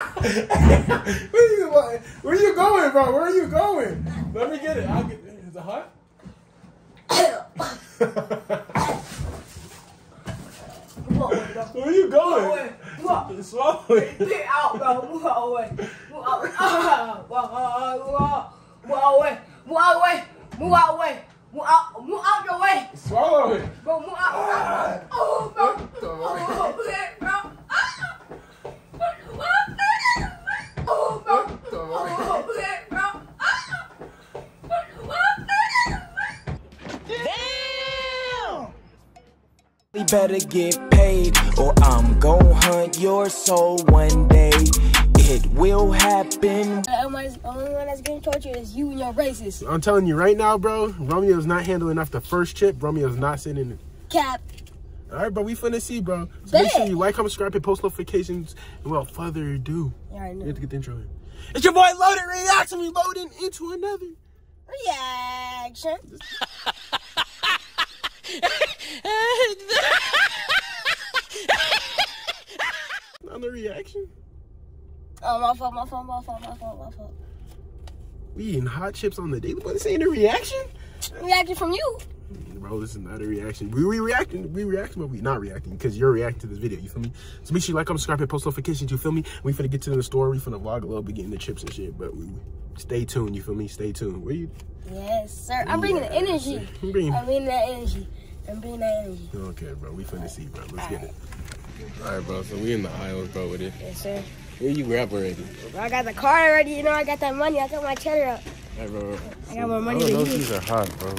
where, you, where you going, bro? Where are you going? Let me get it. I'll get it. Is it hot? Where are you going? Swallow it. Get out, bro. Move out away. Move out. Ah, Move out. Move away. Move out away. Move out away. Move out. Move out your way. Swallow it. Bro, move out. Ah. Oh, bro. What the- Oh, bro. Ah. Oh, bro. What the- Oh, okay, bro. Ah. We better get paid, or I'm gon' hunt your soul one day. It will happen. The only one that's getting tortured is you and your racist I'm telling you right now, bro. Romeo's not handling off the first chip. Romeo's not sitting in it. cap. All right, bro. We finna see, bro. So make sure you like, comment, subscribe, and post notifications. And without further ado, You already we have to get the intro in. It's your boy Loaded Reaction. We loading into another. Reaction. Another reaction. Oh, my fault, my fault, my fault, my fault, my fault. We eating hot chips on the daily, but this ain't a reaction. Reaction from you. Bro, this is not a reaction. We, we reacting, we reacting, but we not reacting because you're reacting to this video. You feel me? So make sure you like, comment, subscribe, and post notifications. You feel me? We finna get to the store. We finna vlog a little bit, getting the chips and shit. But we stay tuned. You feel me? Stay tuned. Where you? Yes, sir. I'm bringing the energy. I'm bringing- I'm bringing that energy. I'm bringing that energy. Okay, bro. We finna see, bro. Let's get it. All right, bro. So we in the aisles, bro, with it. Yes, sir. Where you grab already? Bro, I got the car already. You know, I got that money. I got my cheddar up. All right, bro. I got more money than you. these are hot, bro.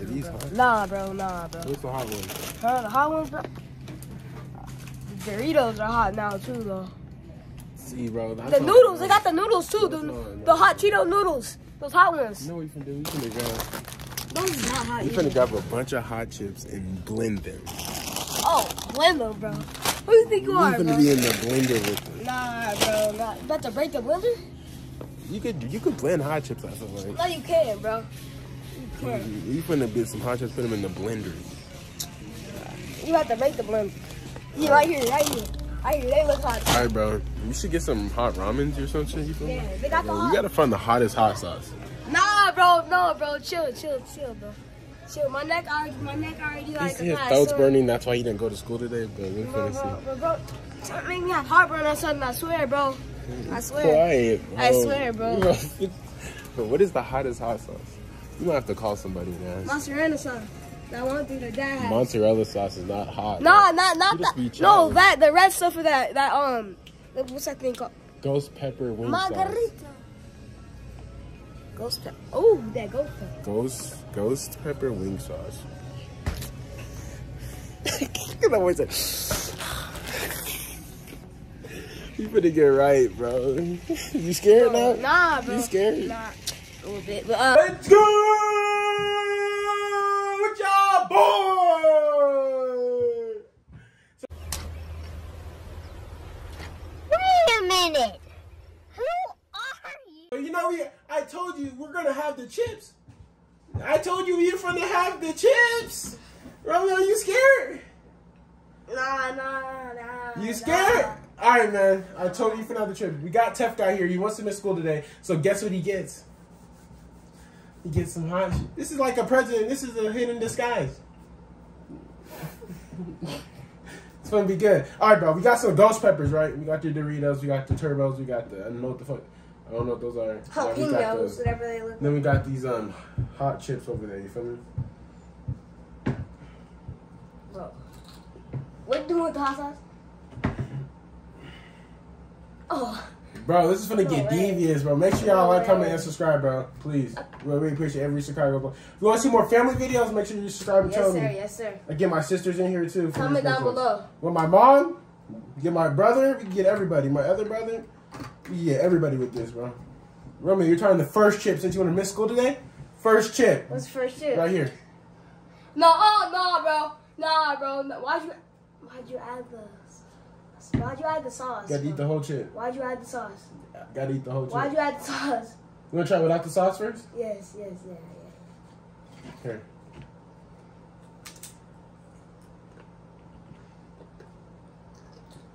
Are these hot? Nah, bro. Nah, bro. What's the hot one? Huh, the hot ones, bro. The Doritos are hot now too, though. See, bro. The noodles, they got the noodles too. The, the hot Cheeto noodles. Those hot ones. You know what we finna do? We finna grab. Those is not hot. Either. finna grab a bunch of hot chips and blend them. Oh, blend them, bro. Who do you think you We are, finna bro? be in the blender with them. Nah, bro. You about to break the blender? You could you could blend hot chips. I feel like. No, you can't, bro. You can't. You finna get some hot chips, put them in the blender. You have to make the blender. Yeah, right here, right here. Right here, they look hot. All right, bro. You should get some hot ramens or something. You feel me? Yeah, they got the hot. we gotta find the hottest hot sauce. Nah, bro, no, bro. Chill, chill, chill, bro. Chill. My neck already, my neck already like His, his throat's burning. That's why he didn't go to school today. But we're Bro, bro, see. bro, bro. Don't make me have heartburn or something. I swear, bro. I swear. Quiet. I bro. swear, bro. But what is the hottest hot sauce? You might have to call somebody, man. Mozzarella sauce. That one thing that dad. Mozzarella sauce is not hot. Nah, bro. not not You that. No, that the red stuff for that that um, what's that thing called? Ghost pepper wing sauce. Margarita. Ghost pepper. Oh, that ghost pepper. Ghost ghost pepper wing sauce. Look at that voice. You better get right, bro. You scared now? Nah, bro. You scared? Nah, a little bit, but uh. Let's go! With y'all, boy! Wait a minute. Who are you? You know, we, I told you we're gonna have the chips. I told you we are gonna have the chips. Romeo, you scared? Nah, nah, nah. You scared? All right, man. I told you for another trip. We got Tef guy here. He wants to miss school today. So guess what he gets? He gets some hot. This is like a president. This is a hidden disguise. it's gonna be good. All right, bro. We got some ghost peppers, right? We got the Doritos. We got the turbos. We got the I don't know what the fuck. I don't know what those are. Jalapenos, whatever they look. Then we got these um hot chips over there. You feel me? Bro. What you doing with the hot sauce? Oh, Bro, this is gonna get way. devious, bro. Make sure y'all No like, comment, and subscribe, bro. Please. We really appreciate every subscriber. If you want to see more family videos, make sure you subscribe and yes, tell sir. me. Yes, sir. Again, my sister's in here too. Comment down below. With my mom, get my brother, we get everybody. My other brother, yeah, everybody with this, bro. Roman, you're trying the first chip since you want to miss school today. First chip, What's the first chip? right here. No, oh, no, bro. Nah, bro. No. Why'd you, why'd you add the, why'd you add the sauce? Gotta eat the whole chip. Why'd you add the sauce? Gotta eat the whole chip. Why'd you add the sauce? You wanna try without the sauce first? Yes, yes, yeah, yeah. Here.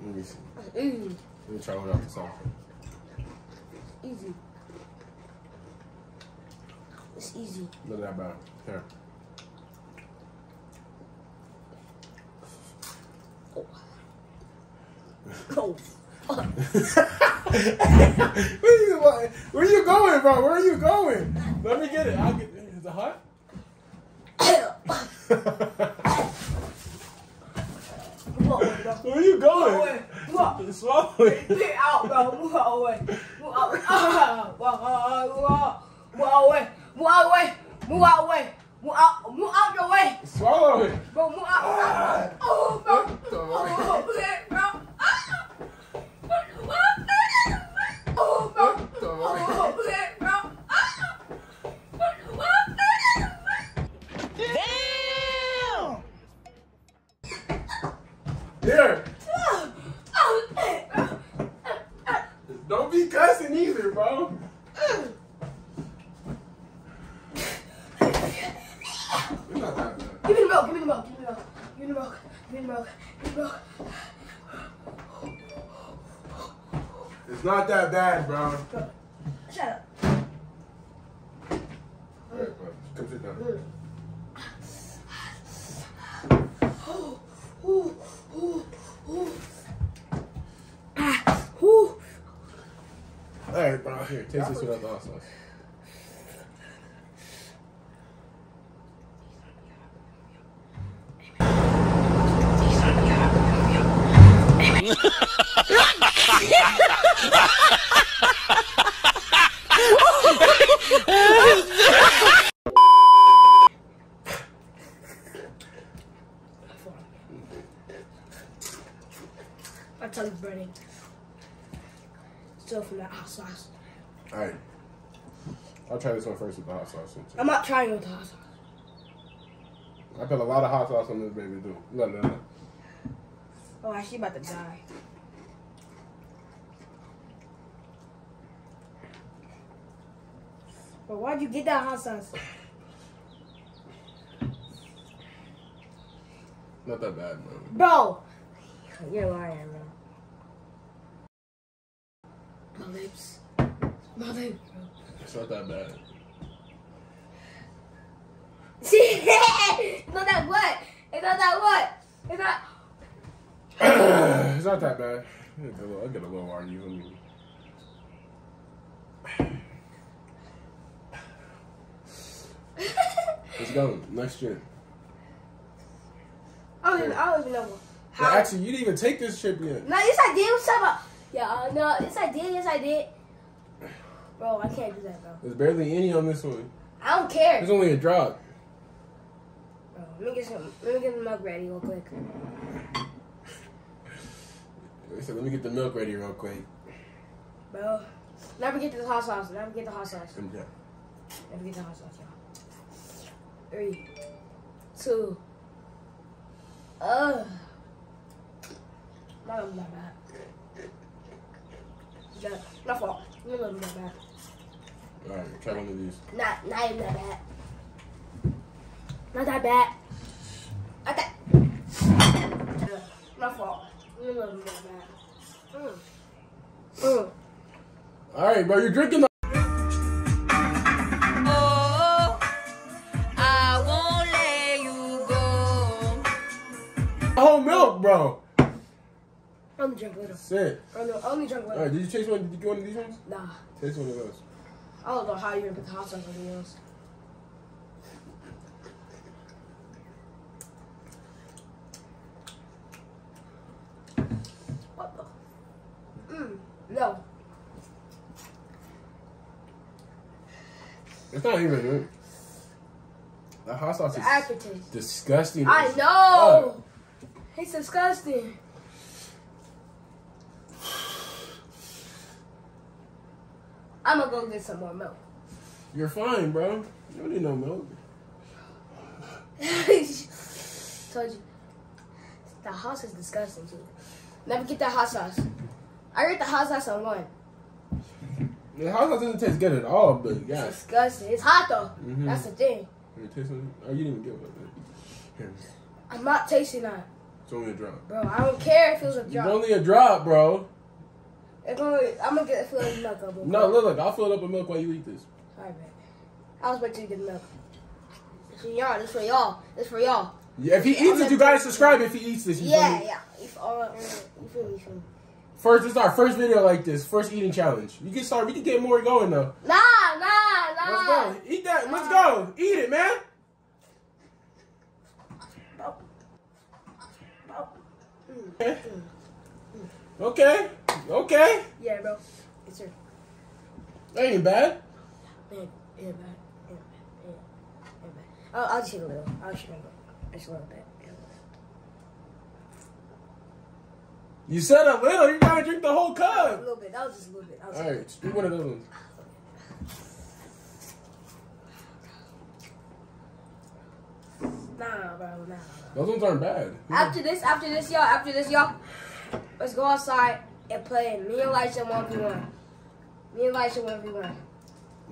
Let me see. Ooh. Let me try without the sauce. Easy. It's easy. Not at that bad. Here. Oh. where, you, where you going, bro? Where are you going? Let me get it. I'll get it. Is it hot? where are you going? Swallow it. Get out, bro. Move out away. Move out. Ah, Move out. Move out away. Move out away. Move out away. Move out. Move out your way. Swallow it. Bro, move out. Oh, bro. Oh, bro. Ah. Oh, bro. Okay, bro. Here. Don't be cussing either, bro. It's not that bad. Give me the milk. Give me the milk. Give me the milk. Give me the milk. Give me the milk. Give me the milk. It's not that bad, bro. Shut up. Alright, bro. Come sit down. Ooh, ooh, ooh, ooh. Ah, ooh. Alright, bro. Here, taste this without the hot sauce. My tongue's burning. Still from that hot sauce. Alright. I'll try this one first with the hot sauce. I'm not trying with the hot sauce. I put a lot of hot sauce on this baby, too. No, no, no. Oh, actually about to die. But why'd you get that hot sauce? Not that bad, man. Bro! You're lying, bro. My lips. My lips, bro. It's not that bad. See? it's not that what? It's not that what? It's not. it's not that bad. I get a little, I get a little mean. Let's go. Next gen. I don't even, I don't even know Well, actually, you didn't even take this trip yet. No, yes I did. What's up? Yeah, uh, no, yes I did. Yes I did. Bro, I can't do that, bro. There's barely any on this one. I don't care. There's only a drop. Let me get some. Let me get the milk ready real quick. They said, let me get the milk ready real quick. Bro, never get the hot sauce. Never get the hot sauce. Yeah. Never get the hot sauce, y'all. Three, two. Uh. My not bad. Yeah, not fault. My love not bad. Alright, try one of these. Not, not even that bad. Not that bad. Not that. Yeah, my fault. My love not bad. Mm. Mm. Alright, bro, you're drinking the Oh, I won't let you go. whole milk, bro. Only drink little. Sit. Only, only drink little. Alright, did you taste one? Did you get one of these ones? Nah. Taste one of those. I don't know how you're gonna put the hot sauce on yours. What the? Mm, no. It's not even good. The hot sauce The is aftertaste. disgusting. I know. It's disgusting. I'm gonna go get some more milk. You're fine, bro. You don't need no milk. Told you. The hot sauce is disgusting too. Never get that hot sauce. I rate the hot sauce on The hot sauce doesn't taste good at all, but It's yeah. disgusting. It's hot though. Mhm. That's the thing. You taste? Oh, you didn't even get one. I'm not tasting that, it's only a drop. bro. I don't care if it was a drop. It's only a drop, bro. It's gonna, I'm gonna get fill the milk up. No, look, look, I'll fill it up with milk while you eat this. Alright, man. I was waiting to get milk. This for y'all. This for y'all. This for y'all. Yeah, if he eats it, you gotta subscribe if he eats this. You Yeah, yeah. You, f- uh, uh, you feel me? You feel me? First, is our first video like this, first eating challenge. You can start, we can get more going though. Nah, nah, nah. Let's go. Eat that. Let's go. Eat it, man. Okay. Okay. Okay. Yeah, bro. It's her. That ain't bad. Man, yeah, man. Yeah, yeah, yeah, man. I'll, I'll just eat a little. I'll just take a little. Just a little bit. Yeah. You said a little. You gotta drink the whole cup. A little bit. That was just a little bit. All right, do one of those ones. Nah, bro. Nah. Those ones aren't bad. After this, after this, y'all. After this, y'all. Let's go outside and play. Me and Elisha one v one. Me and Elisha one v one.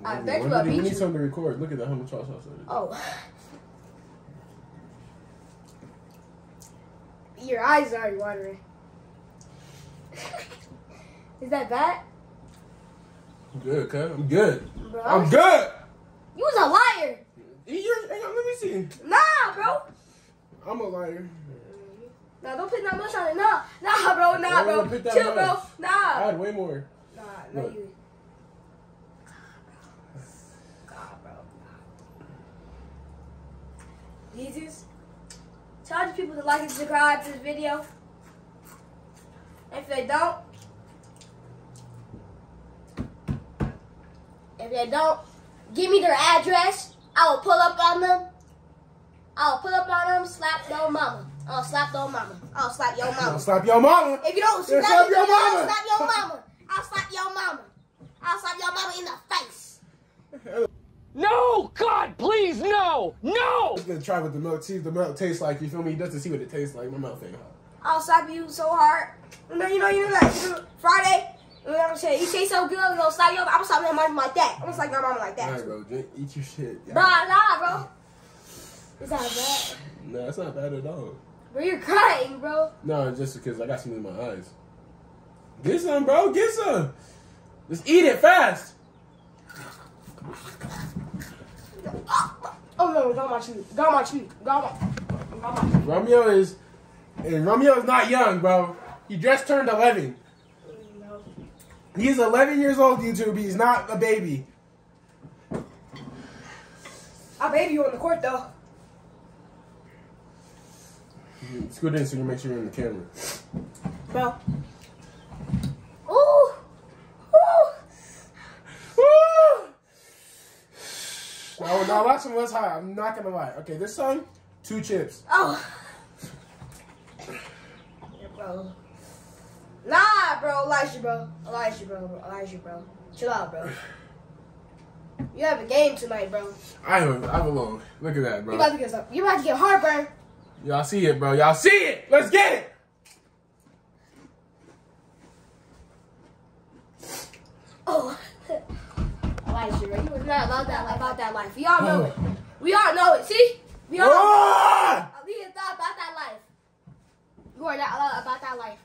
I bet you we I'll need, we need something to record. Look at that. How much sauce sauce that is. Oh. Your eyes are already watering. Is that bad? I'm good, cuz. I'm good. Bro. I'm good. You was a liar. Eat yours. Hang on, let me see. Nah, bro. I'm a liar. Nah, don't put that much on it. Nah, nah, bro. Nah, bro. would I put that Chill, bro. much? I Nah. had way more. Nah, not Look. you. God, bro. Jesus. Tell the people to like and subscribe to this video. If they don't, if they don't, give me their address. I will pull up on them. I'll pull up on them, slap your mama. I'll slap your mama. I'll slap your I'll mama. slap your mama. If you don't slap, slap your your mama, mama. I'll slap your mama. I'll slap your mama. I'll slap your mama in the face. No! God, please, no! No! I'm gonna try with the milk, see if the milk tastes like. You feel me? Just to see what it tastes like. My mouth ain't hot. I'll slap you so hard. You know you know that you know, Friday. You know what I'm saying? You say so good, we gonna slap you. I'm gonna slap your mama like that. I'm gonna slap your mama like that. right, bro. Drink, eat your shit. Yeah. Bro, nah, bro. Is that bad? No, it's not bad at all. Bro, you're crying, bro. No, just because I got something in my eyes. Get some, bro. Get some. Just eat it fast. Oh no, got my shoe. Got my shoe. Got my. Got my. Romeo is, and Romeo is not young, bro. He just turned 11. No. He's 11 years old, YouTube. He's not a baby. I baby you on the court though. Scoot in so you make sure you're in the camera. Bro. Ooh. Ooh. Woo! Now, now last one was high. I'm not gonna lie. Okay, this song, two chips. Oh. Yeah, bro. Nah, bro. Elisha, bro. Elisha, bro. Elisha, bro. Chill out, bro. You have a game tonight, bro. I have, I have a little. Look at that, bro. You about to get some. You about to get heartburn. Y'all see it, bro. Y'all see it. Let's get it. Oh. Bro. You was not about that life. About that life. We all know it. We all know it. See? We all know Ah! it. We not about that You are not allowed about that life.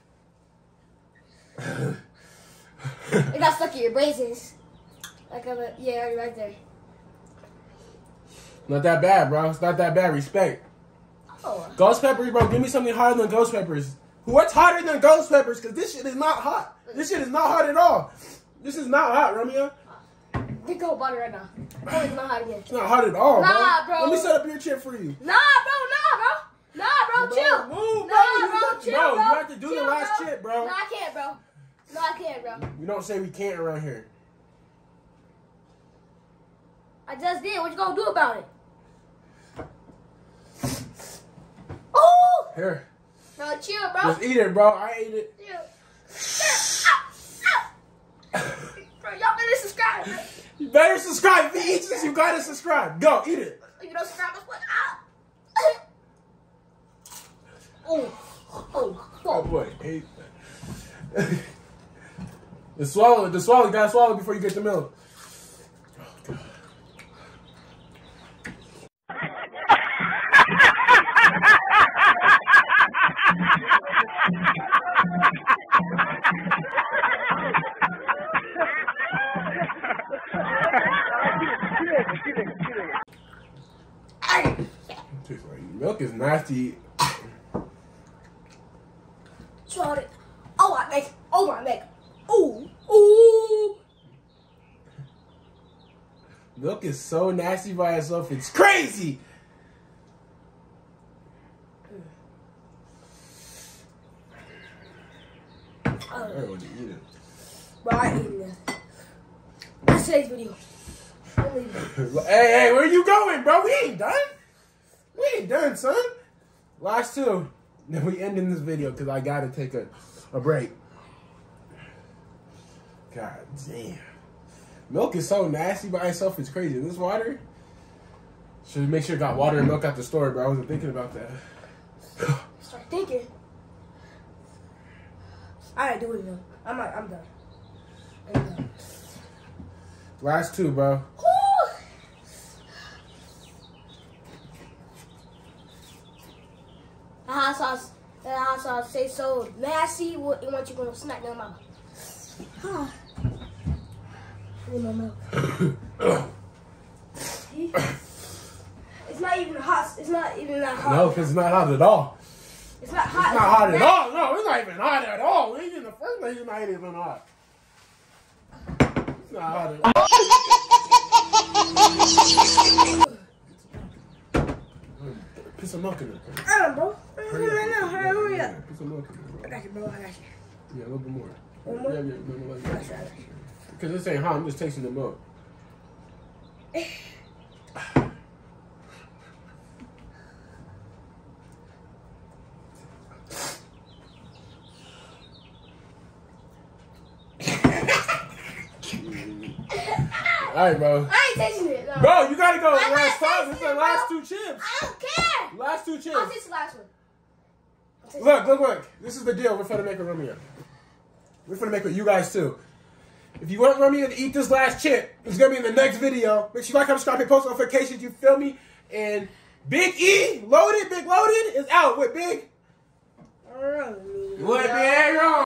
It got stuck in your braces. Like I'm a yeah, right there. Not that bad, bro. It's not that bad. Respect. Oh. Ghost peppers, bro. Give me something hotter than ghost peppers. What's hotter than ghost peppers? Because this shit is not hot. This shit is not hot at all. This is not hot, Romeo. Get cold butter right now. Oh, it's not hot again. It's not hot at all, Nah, bro. Let me set up your chip for you. Nah, bro, nah, bro. Nah, bro, chill. move, bro. Nah, You bro, chill, bro, bro. you have to do the Chill, last chip, bro. No, I can't, bro. No, I can't, bro. We don't say we can't around here. I just did. What you gonna do about it? Oh! Here. No, chill, bro. Just eat it, bro. I ate it. Chill. Ow, ow. Ah, ah. bro, y'all better subscribe, bro. You better subscribe. If you eat this, you gotta subscribe. Go, eat it. You don't subscribe, let's put out. Oh, oh, oh boy. the swallow, the swallow, you gotta swallow before you get the milk. Milk is nasty Milk is so nasty by itself. It's crazy. Uh, I don't want to eat it. Bro, I ain't eating this. That's today's video. Hey, hey, where you going, bro? We ain't done. We ain't done, son. Last two. Then we ending this video because I gotta take a, a break. God damn. Milk is so nasty by itself. It's crazy. This water. Should make sure I got water and milk at the store, bro. I wasn't thinking about that. Start thinking. Alright, do it now. I'm not, I'm done. I'm done. Last two, bro. The hot sauce, the hot sauce tastes so nasty. What you want you gonna snack in your mouth? In my mouth. See? It's not even hot. It's not even that hot. No, because it's not hot at all. it's not It's hot. not hot at all. No, it's not even hot at all. Even the first place, it's not even hot. It's not hot at all. Put some milk in it. Ah, bro. Hurry right now. Hurry, hurry up. Milk in I it. got you, bro. I got you. Yeah, a little bit more. One more? Yeah, yeah, no, no, I like got that. you. Cause this ain't hot. I'm just tasting the milk. All right, bro. I ain't tasting it. No. Bro, you gotta go I'm last time. This the it, last two chips. I don't care. Last two chips. I'll taste the last one. Look, look, look. This is the deal. We're finna make a Romeo. We're finna make with you guys too. If you want Romeo to eat this last chip, it's gonna be in the next video. Make sure you like, comment, subscribe, and post notifications. You feel me? And Big E, loaded, big loaded, is out with Big. it. Romeo. What, Big?